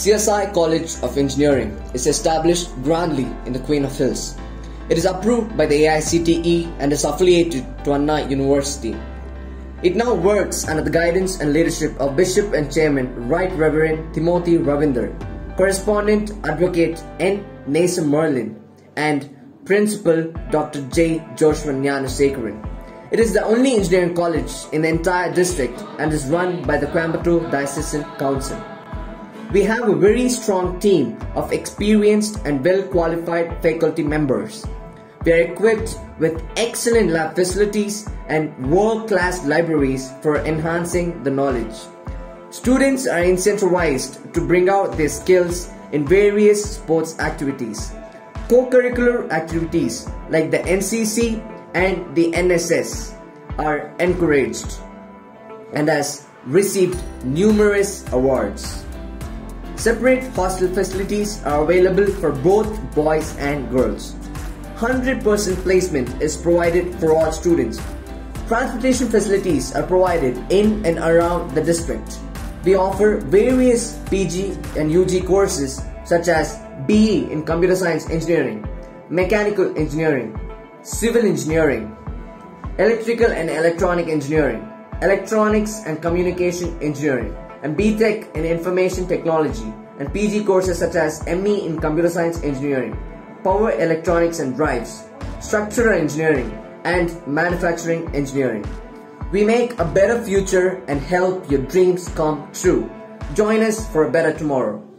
CSI College of Engineering is established grandly in the Queen of Hills. It is approved by the AICTE and is affiliated to Anna University. It now works under the guidance and leadership of Bishop and Chairman Right Reverend Timothy Ravinder, Correspondent Advocate N. Nason Merlin, and Principal Dr. J. Joshua Sekaran. It is the only engineering college in the entire district and is run by the Coimbatore Diocesan Council. We have a very strong team of experienced and well qualified faculty members. We are equipped with excellent lab facilities and world class libraries for enhancing the knowledge. Students are incentivized to bring out their skills in various sports activities. Co-curricular activities like the NCC and the NSS are encouraged and has received numerous awards. Separate hostel facilities are available for both boys and girls. 100% placement is provided for all students. Transportation facilities are provided in and around the district. We offer various PG and UG courses such as BE in Computer Science Engineering, Mechanical Engineering, Civil Engineering, Electrical and Electronic Engineering, Electronics and Communication Engineering, and BTech in Information Technology and PG courses such as ME in Computer Science Engineering, Power Electronics and Drives, Structural Engineering, and Manufacturing Engineering. We make a better future and help your dreams come true. Join us for a better tomorrow.